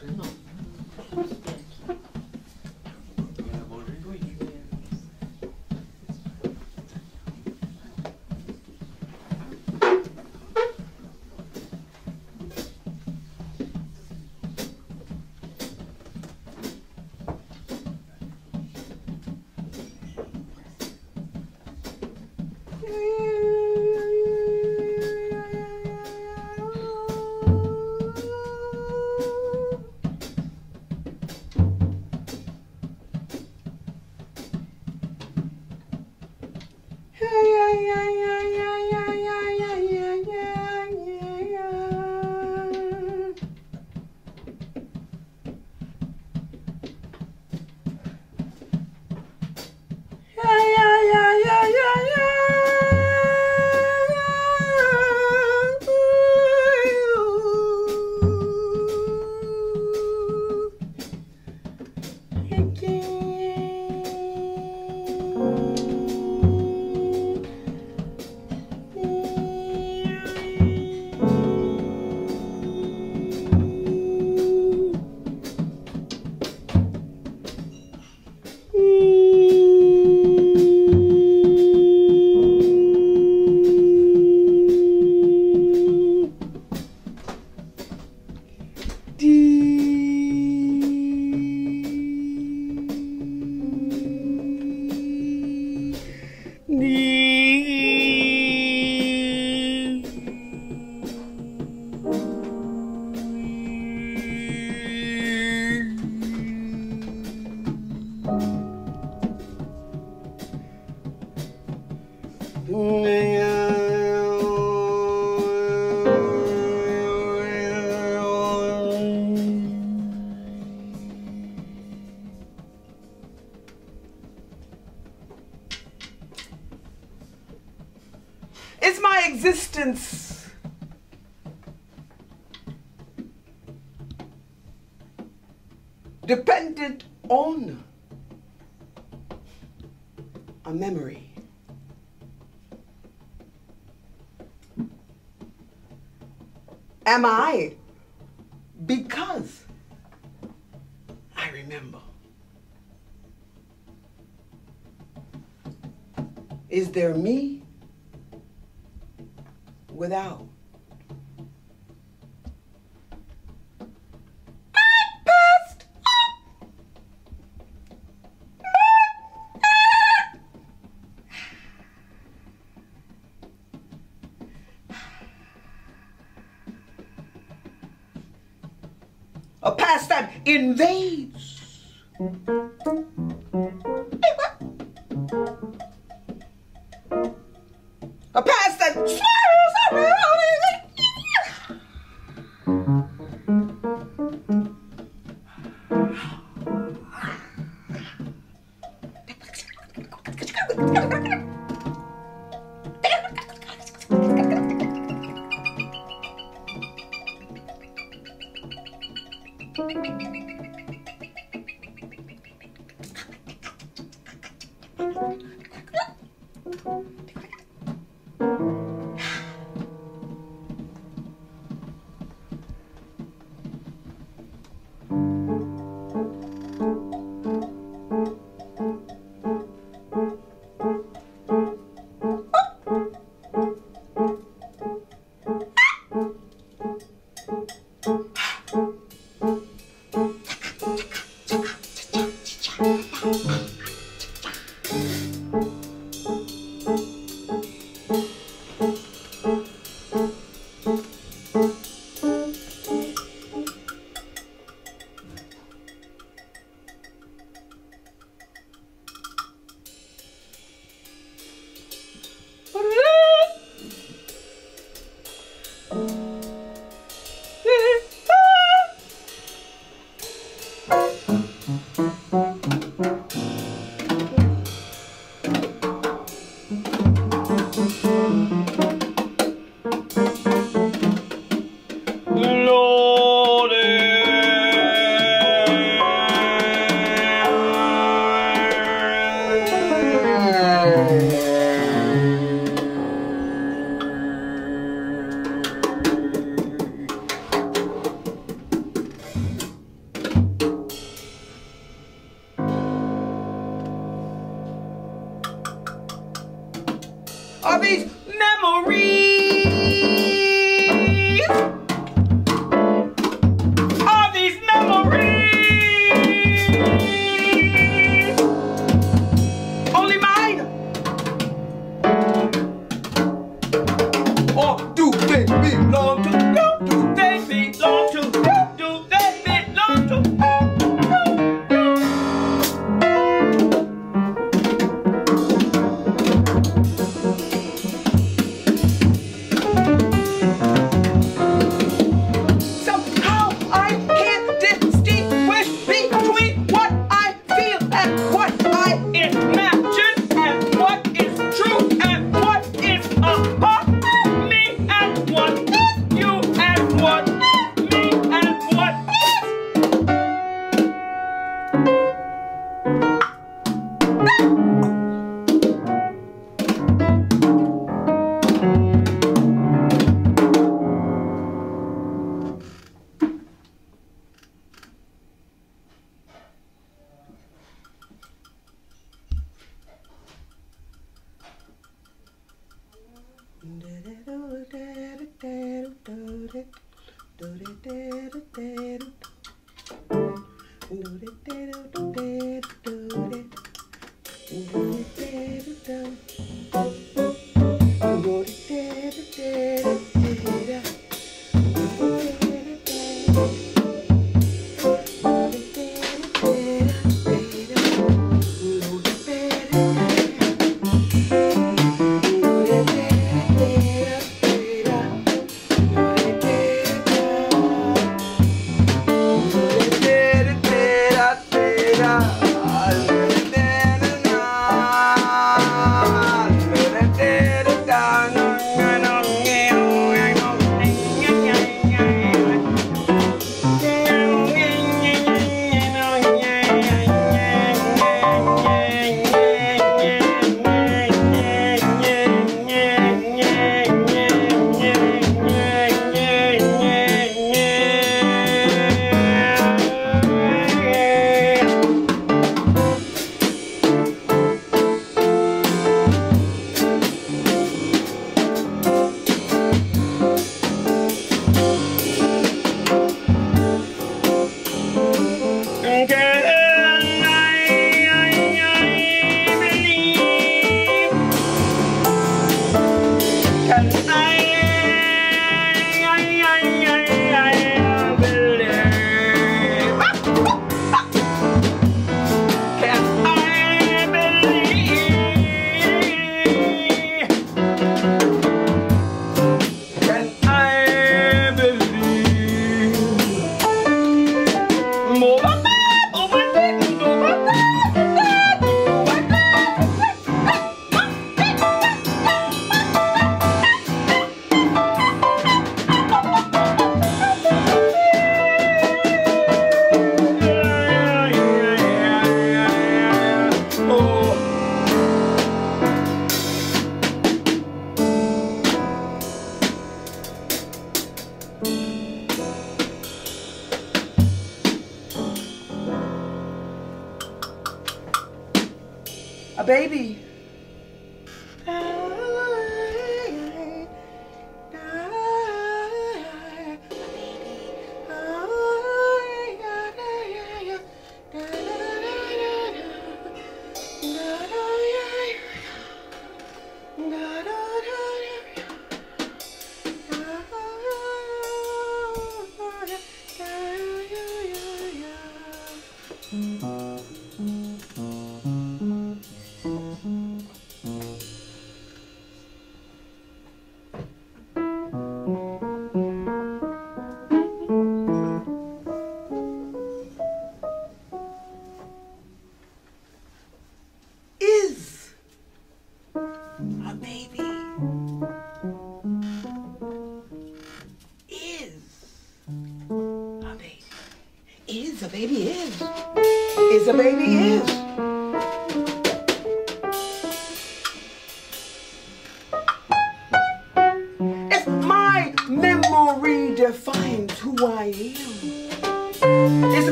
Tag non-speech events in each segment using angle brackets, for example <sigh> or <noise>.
神脑 dependent on a memory? Am I because I remember? Is there me without? Invades.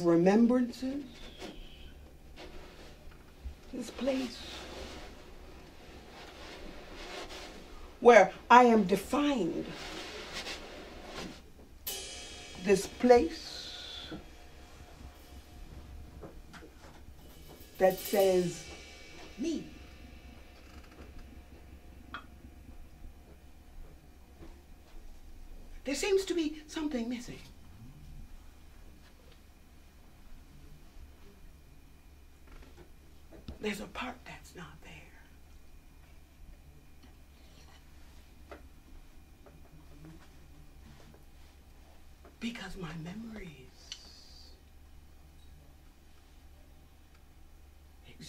remembrances, this place where I am defined, this place that says me.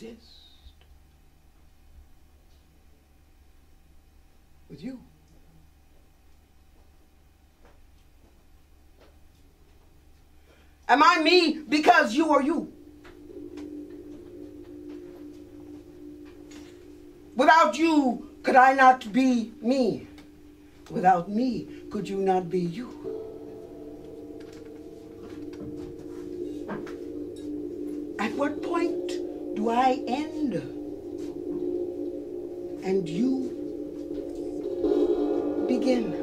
exist with you. Am I me because you are you? Without you, could I not be me? Without me, could you not be you? do I end? And you begin.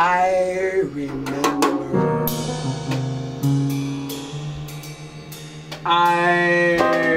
I remember. I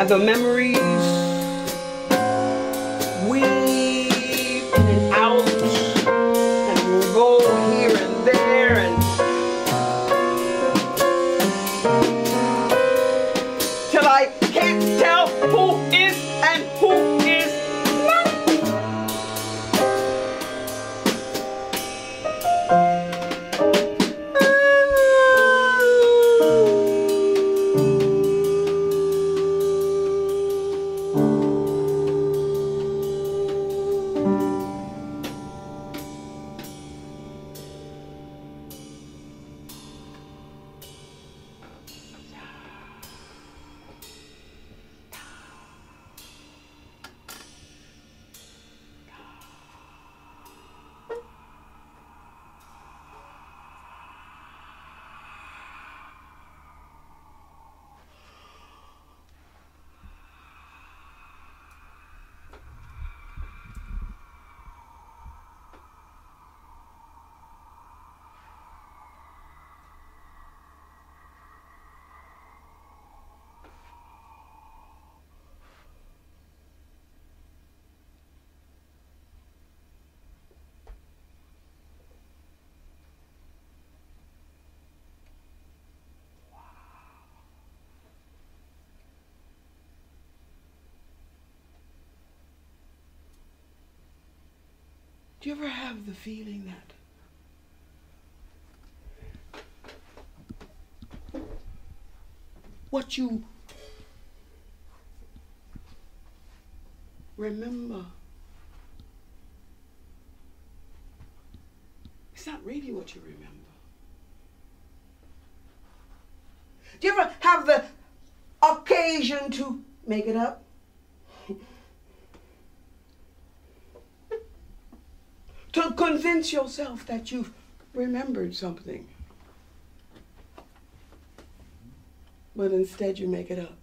And the memories Do you ever have the feeling that what you remember is not really what you remember? Do you ever have the occasion to make it up? To convince yourself that you've remembered something. But instead, you make it up.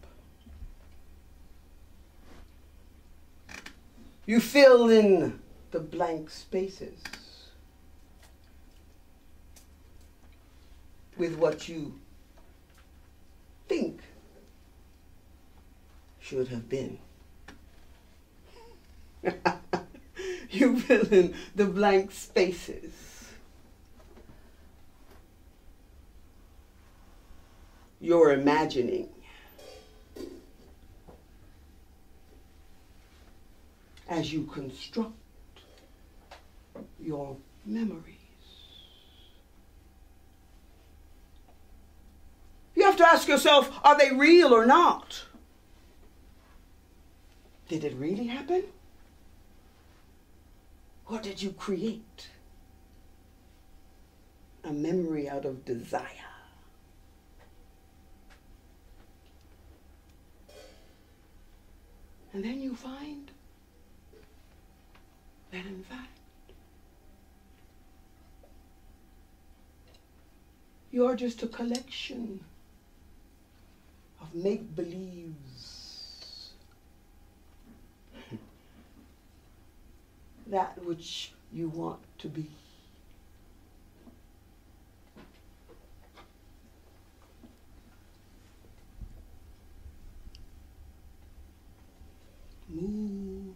You fill in the blank spaces with what you think should have been. <laughs> you fill in the blank spaces. You're imagining. As you construct your memories. You have to ask yourself are they real or not? Did it really happen? Or did you create a memory out of desire? And then you find that in fact you're just a collection of make that which you want to be. Move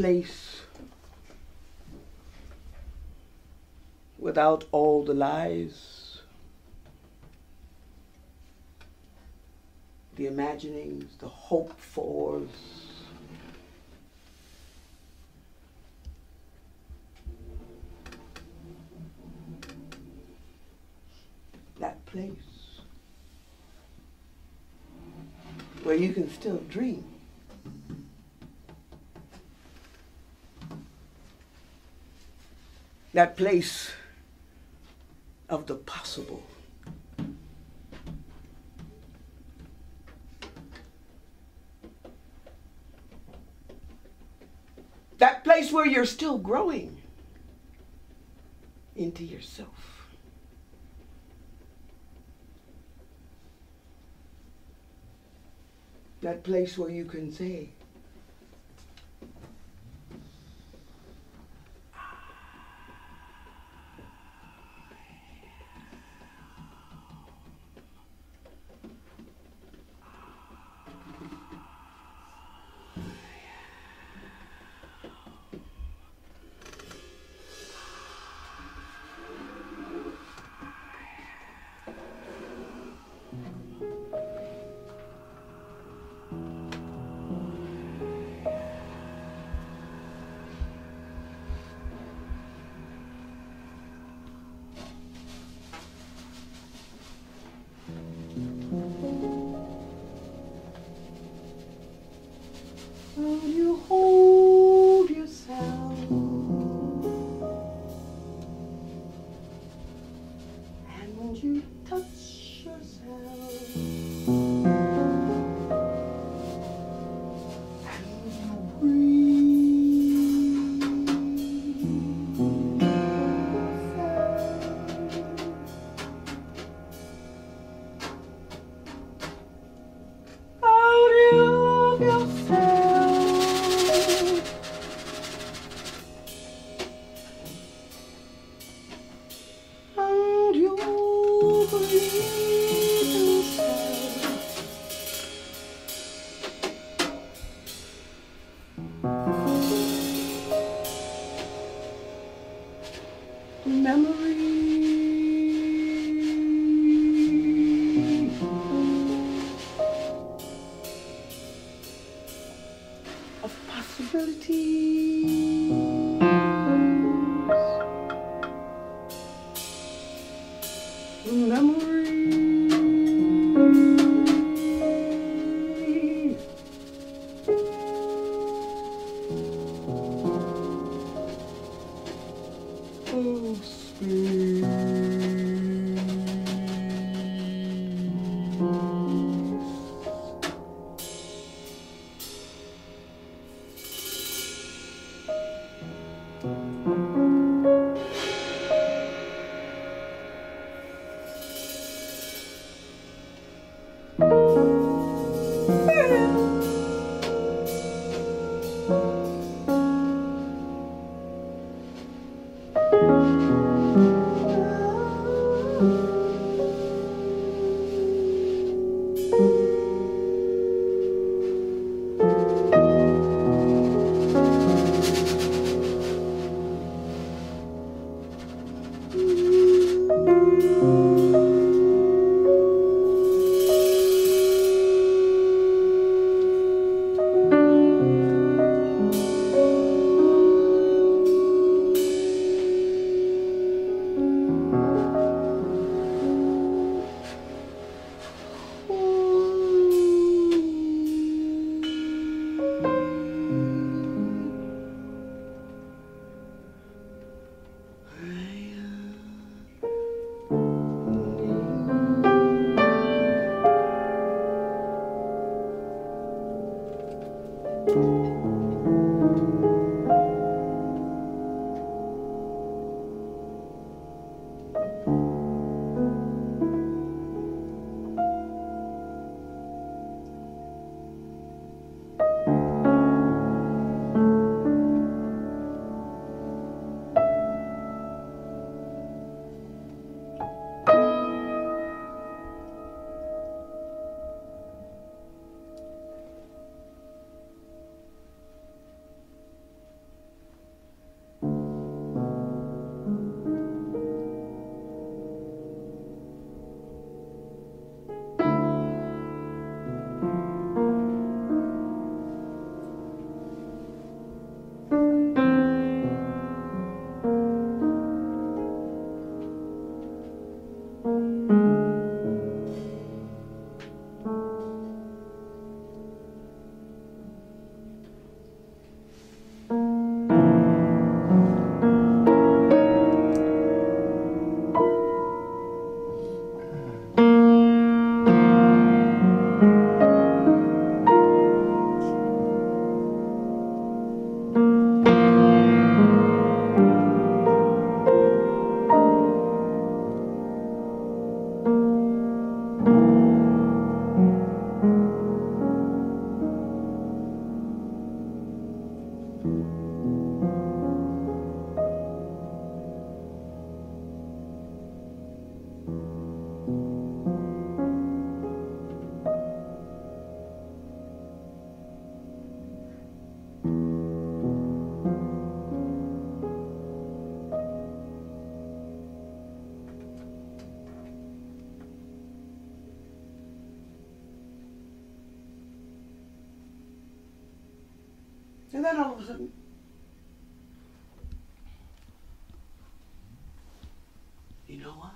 place without all the lies, the imaginings, the hope fors. That place where you can still dream. That place of the possible. That place where you're still growing into yourself. That place where you can say, Memory. All of a sudden, you know what?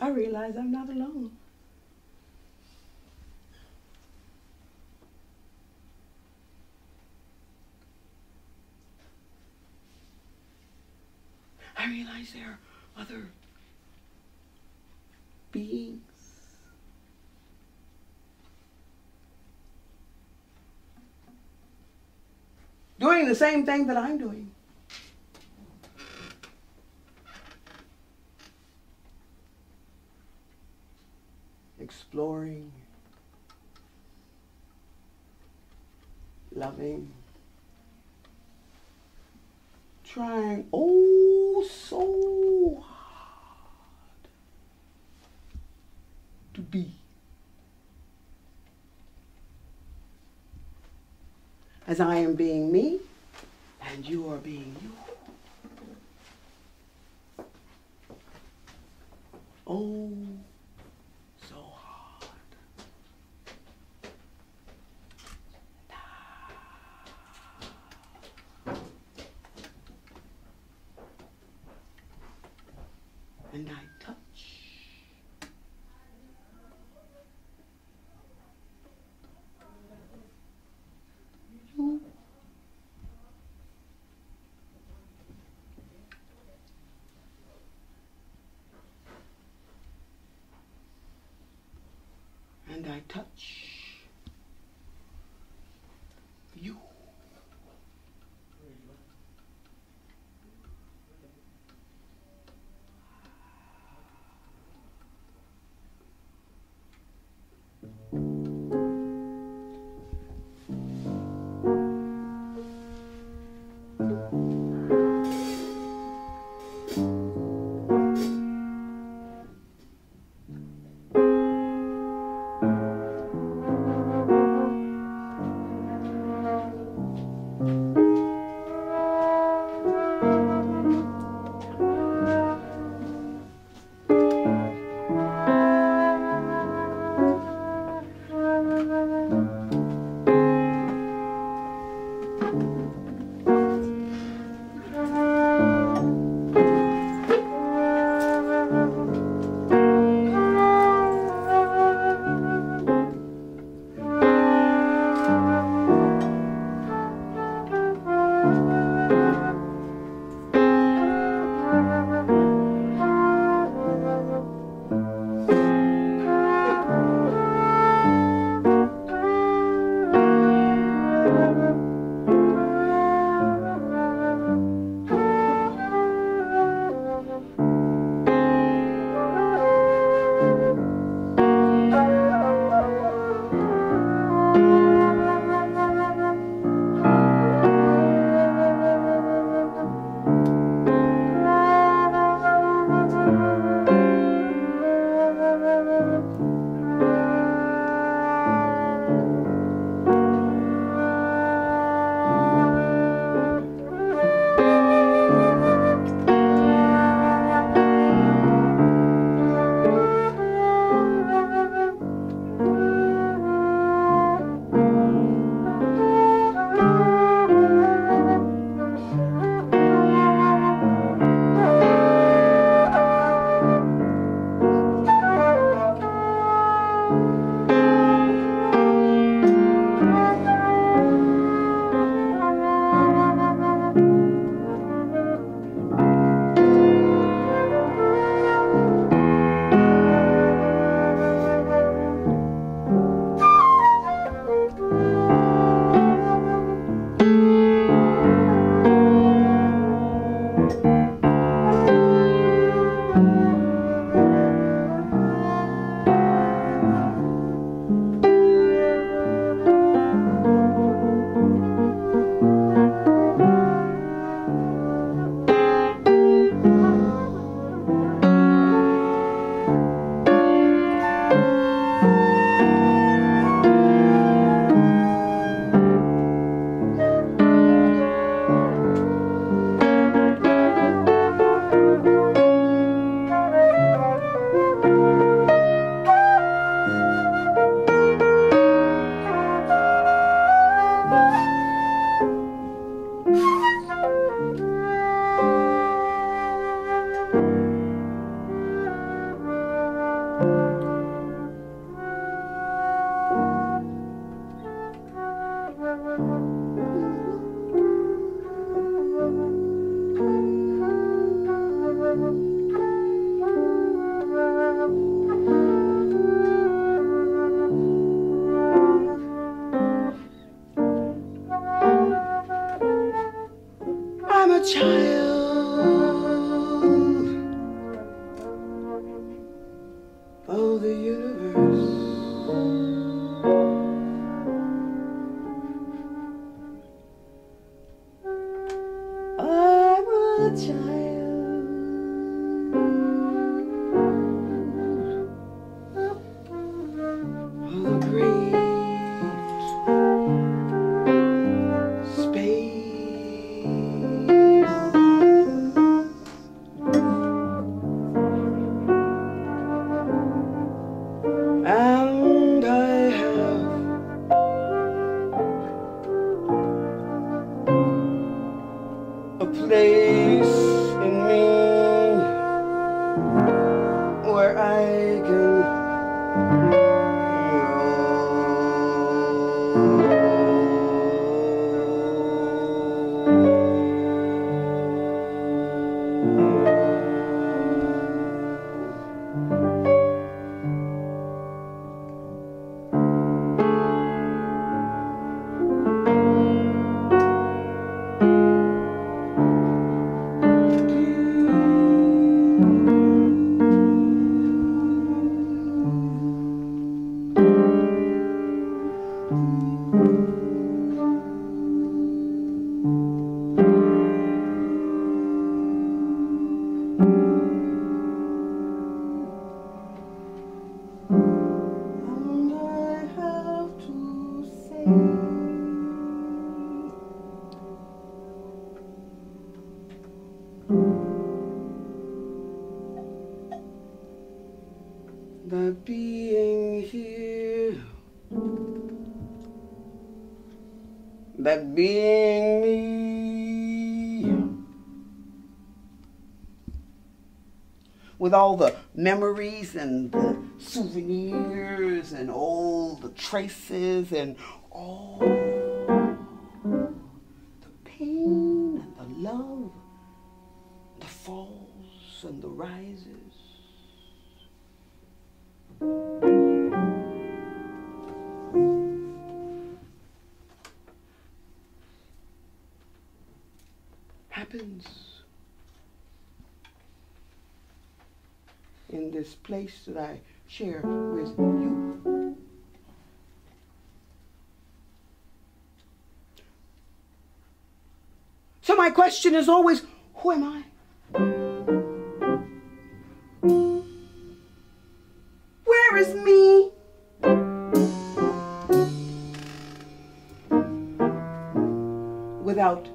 I realize I'm not alone. I realize there doing the same thing that I'm doing. Exploring, loving, trying oh so hard to be. as I am being me and you are being you. With all the memories and the souvenirs and all the traces and all the pain and the love, the falls and the rises. Happens. In this place that I share with you. So my question is always, who am I? Where is me? Without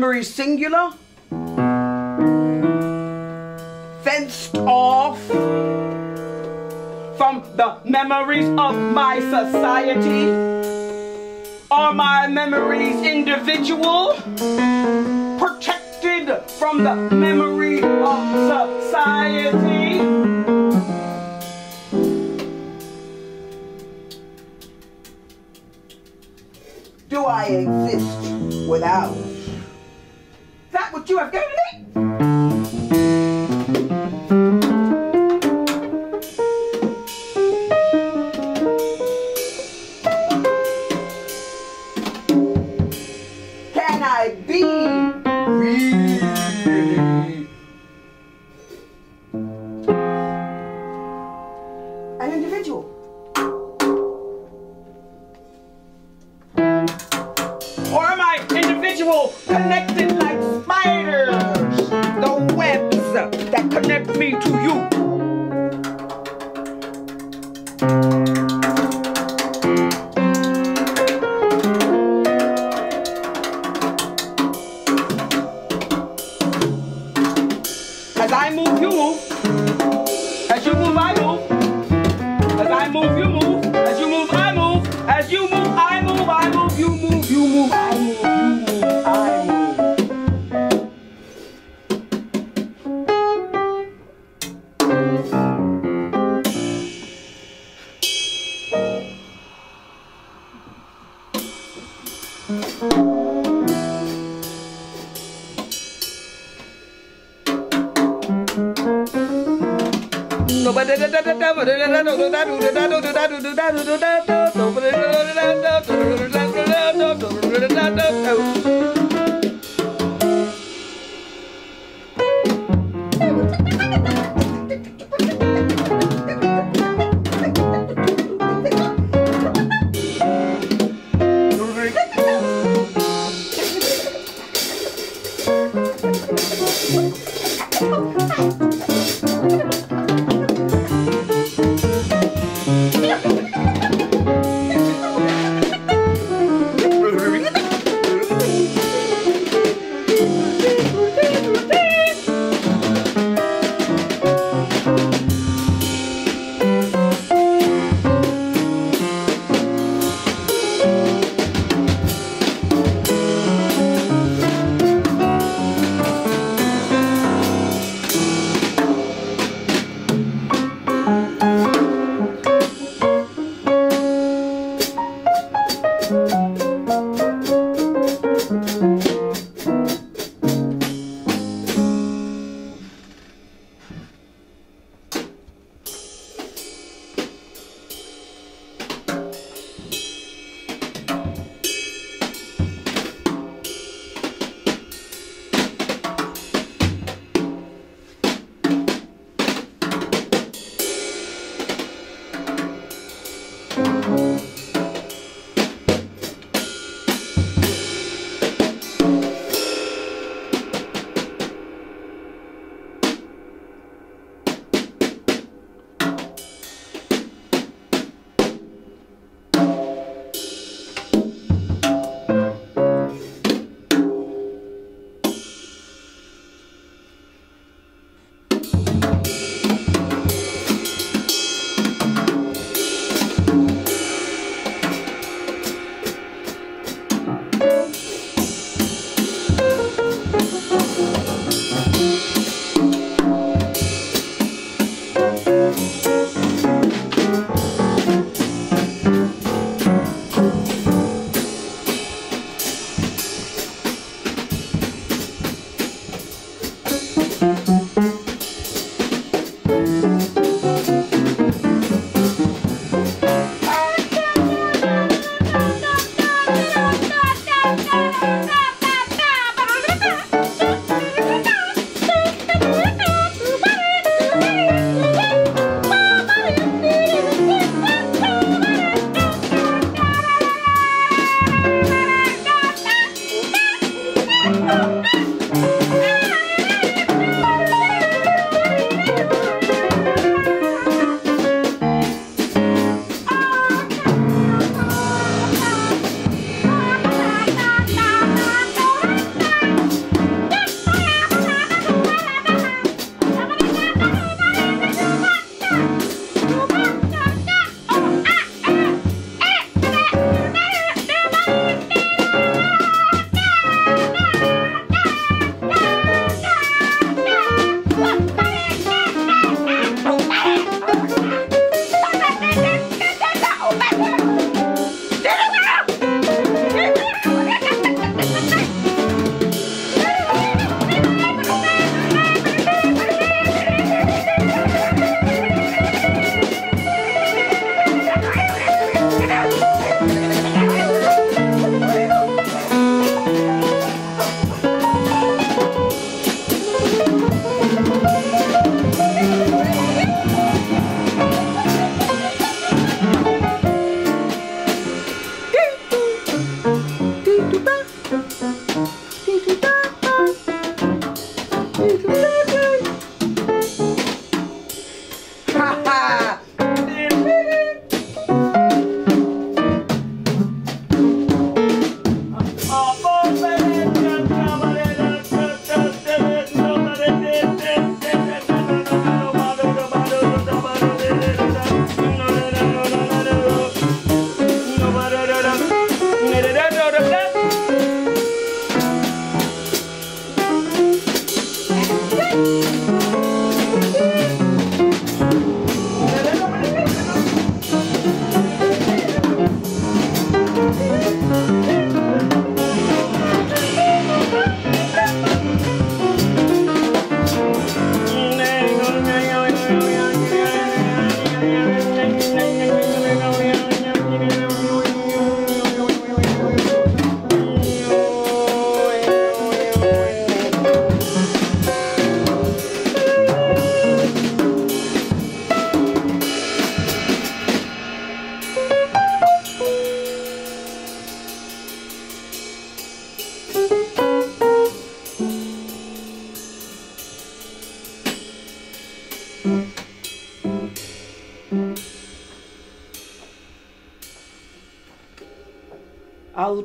Memories singular? Fenced off from the memories of my society? Are my memories individual? Protected from the memory of society? Do I exist without? You have given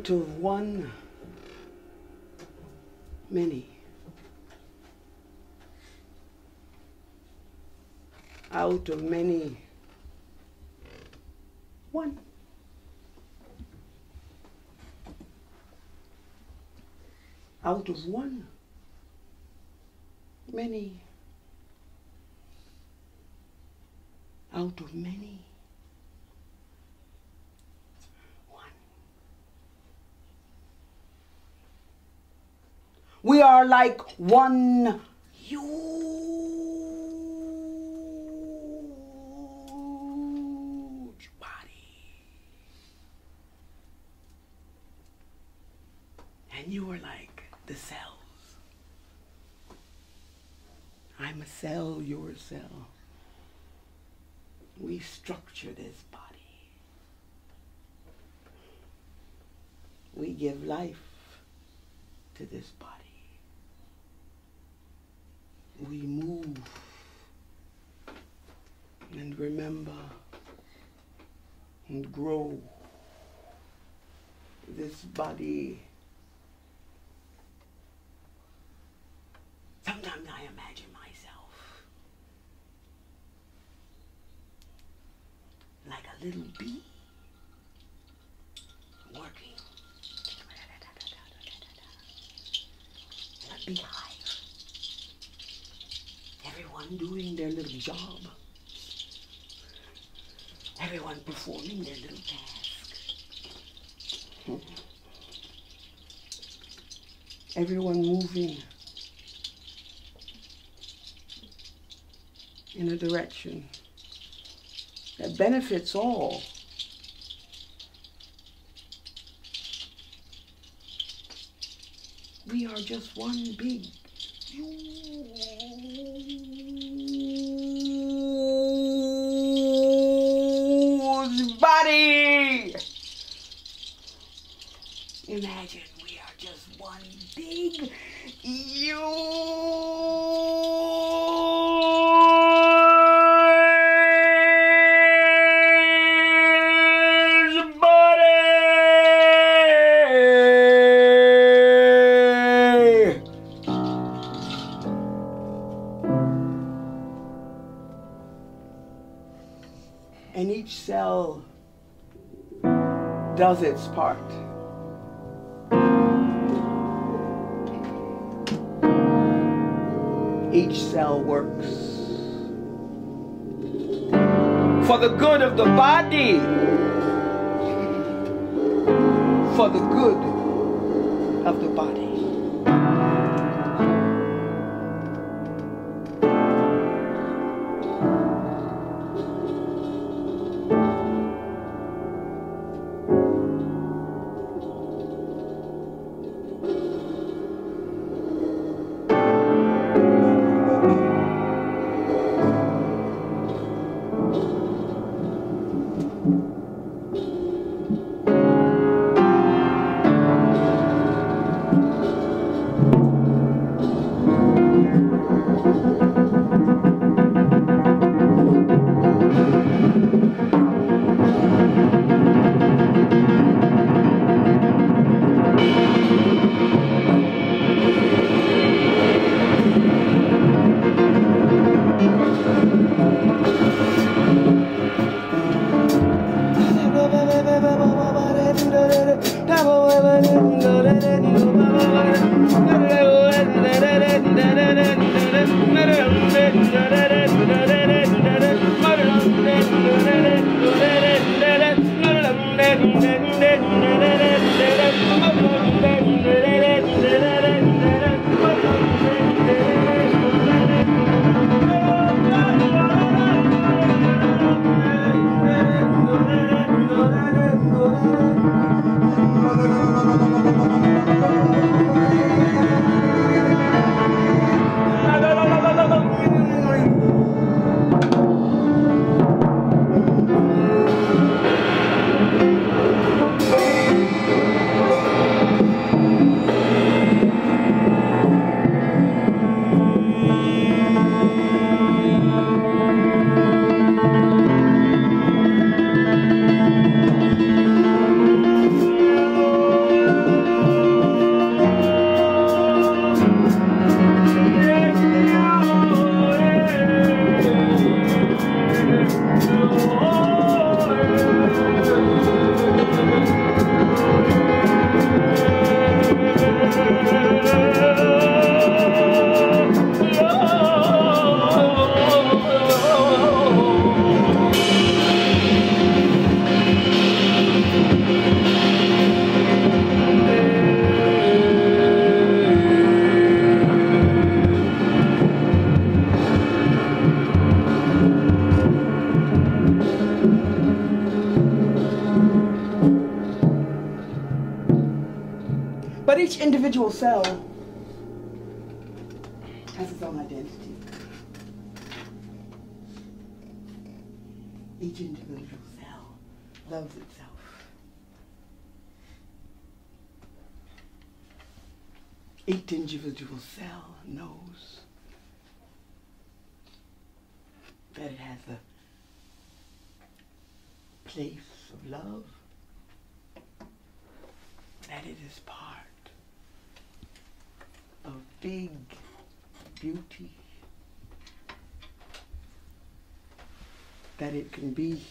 Out of one, many. Out of many, one. Out of one, many. Out of many, We are like one huge body. And you are like the cells. I'm a cell, you're a cell. We structure this body. We give life to this body. We move and remember and grow this body. Sometimes I imagine myself like a little bee working in a beehive. Everyone doing their little job. Everyone performing their little task. Everyone moving in a direction that benefits all. We are just one big huge body. Imagine we are just one big huge part. Each cell works for the good of the body, for the good of the body. Individual cell has its own identity. Each individual cell loves itself. Each individual cell knows that it has a place of love, that it is part big beauty, that it can be.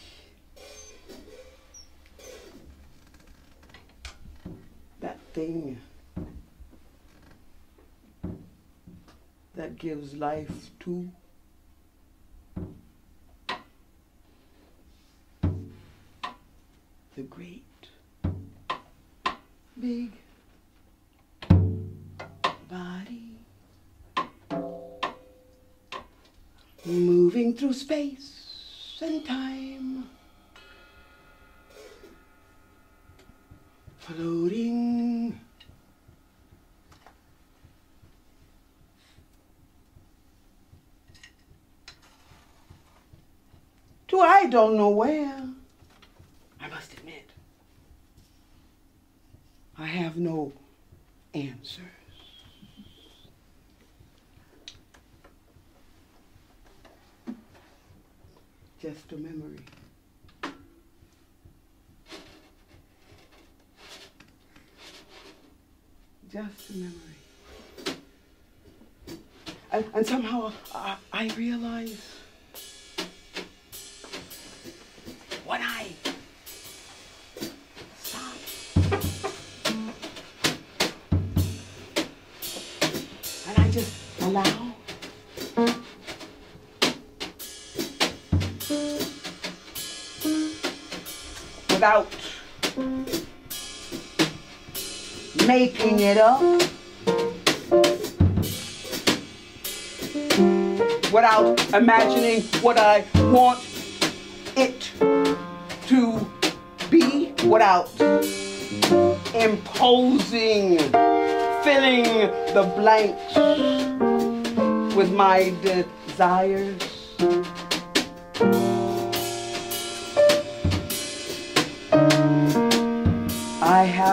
That thing that gives life to the great big body moving through space and time floating to I don't know where. I must admit, I have no answers. Just a memory. Just a memory. And, and somehow I, I realize when I stop and I just allow without making it up without imagining what I want it to be without imposing, filling the blanks with my desires.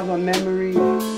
Have a memory